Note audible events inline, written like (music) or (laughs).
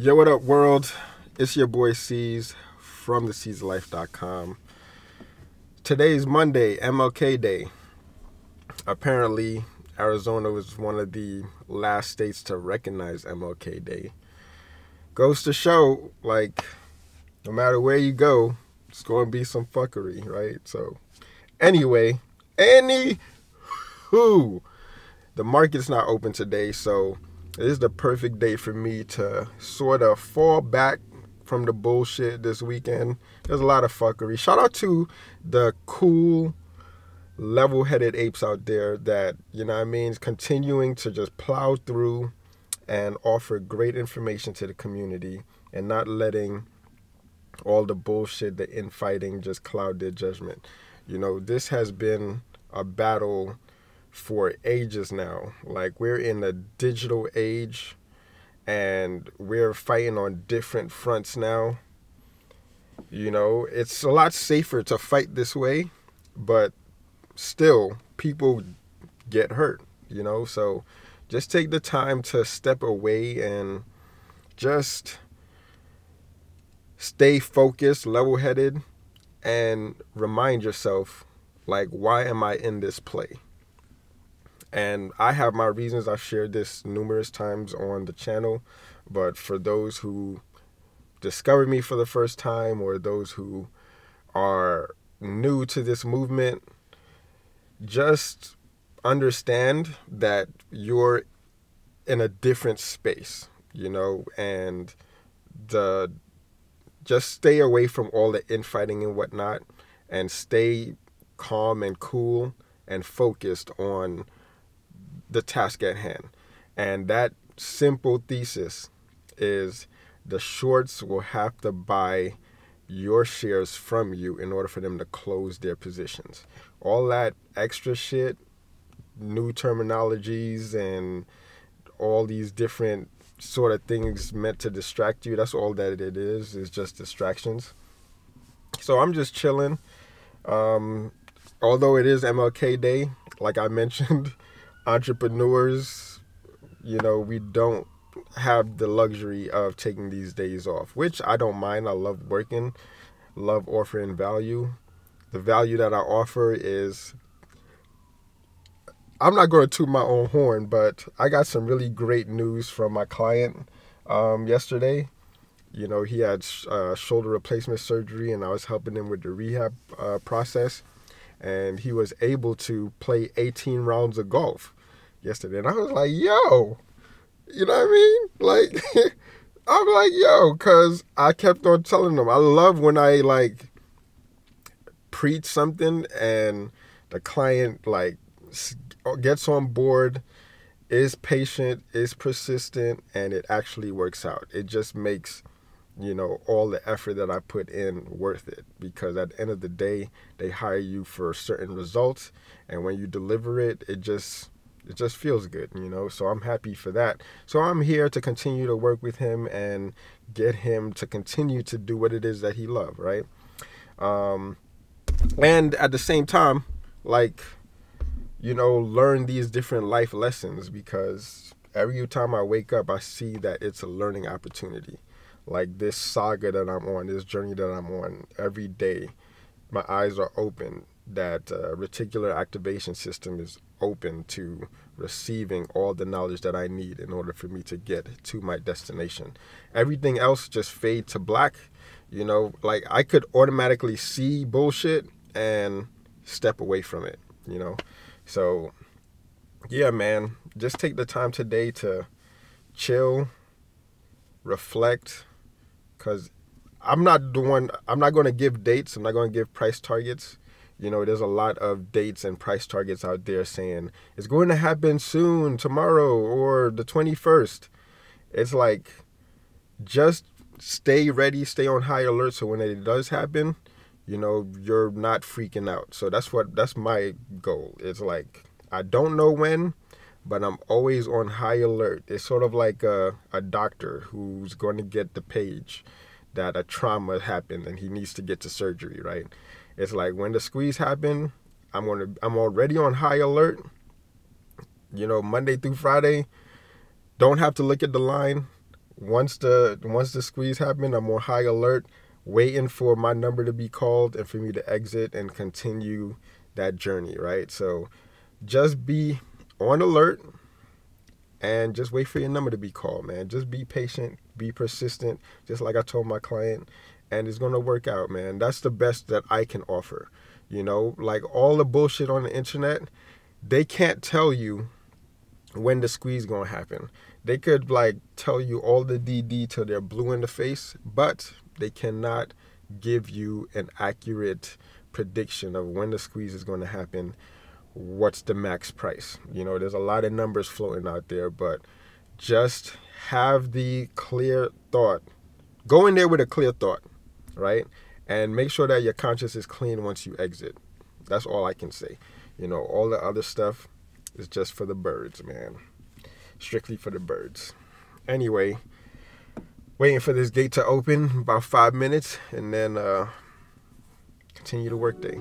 Yo, what up, world? It's your boy Caesar from the Life.com. Today's Monday, MLK Day. Apparently, Arizona was one of the last states to recognize MLK Day. Goes to show, like, no matter where you go, it's going to be some fuckery, right? So, anyway, any who the market's not open today, so this is the perfect day for me to sort of fall back from the bullshit this weekend. There's a lot of fuckery. Shout out to the cool, level headed apes out there that, you know I mean, continuing to just plow through and offer great information to the community and not letting all the bullshit, the infighting just cloud their judgment. You know, this has been a battle for ages now. Like we're in a digital age and we're fighting on different fronts now. You know, it's a lot safer to fight this way, but still people get hurt, you know? So just take the time to step away and just stay focused, level-headed and remind yourself like why am I in this play? And I have my reasons. I've shared this numerous times on the channel. But for those who discovered me for the first time or those who are new to this movement, just understand that you're in a different space, you know, and the just stay away from all the infighting and whatnot and stay calm and cool and focused on the task at hand. And that simple thesis is the shorts will have to buy your shares from you in order for them to close their positions. All that extra shit, new terminologies, and all these different sort of things meant to distract you. That's all that it is, is just distractions. So I'm just chilling. Um, although it is MLK Day, like I (laughs) mentioned, entrepreneurs, you know, we don't have the luxury of taking these days off, which I don't mind. I love working, love offering value. The value that I offer is I'm not going to toot my own horn, but I got some really great news from my client um, yesterday. You know, he had uh, shoulder replacement surgery, and I was helping him with the rehab uh, process. And he was able to play 18 rounds of golf yesterday, and I was like, "Yo," you know what I mean? Like, (laughs) I'm like, "Yo," because I kept on telling them I love when I like preach something and the client like gets on board, is patient, is persistent, and it actually works out. It just makes you know all the effort that I put in worth it because at the end of the day they hire you for certain results and when you deliver it it just it just feels good, you know. So I'm happy for that. So I'm here to continue to work with him and get him to continue to do what it is that he loves, right? Um, and at the same time, like, you know, learn these different life lessons because every time I wake up, I see that it's a learning opportunity. Like this saga that I'm on, this journey that I'm on, every day, my eyes are open that uh, reticular activation system is open to receiving all the knowledge that I need in order for me to get to my destination. Everything else just fade to black. You know, like I could automatically see bullshit and step away from it, you know. So, yeah, man, just take the time today to chill, reflect cuz I'm not doing I'm not going to give dates, I'm not going to give price targets you know, there's a lot of dates and price targets out there saying it's going to happen soon, tomorrow, or the 21st. It's like just stay ready, stay on high alert so when it does happen, you know, you're not freaking out. So that's what that's my goal. It's like I don't know when, but I'm always on high alert. It's sort of like a, a doctor who's going to get the page that a trauma happened and he needs to get to surgery, right? It's like when the squeeze happened, I'm gonna I'm already on high alert. You know, Monday through Friday, don't have to look at the line. once the once the squeeze happened, I'm on high alert, waiting for my number to be called and for me to exit and continue that journey, right? So just be on alert and just wait for your number to be called, man. Just be patient, be persistent, just like I told my client, and it's gonna work out, man. That's the best that I can offer. You know, like all the bullshit on the internet, they can't tell you when the squeeze gonna happen. They could like tell you all the DD till they're blue in the face, but they cannot give you an accurate prediction of when the squeeze is going to happen what's the max price. You know, there's a lot of numbers floating out there, but just have the clear thought. Go in there with a clear thought, right? And make sure that your conscience is clean once you exit. That's all I can say. You know, all the other stuff is just for the birds, man. Strictly for the birds. Anyway, waiting for this gate to open about five minutes and then uh, continue the workday.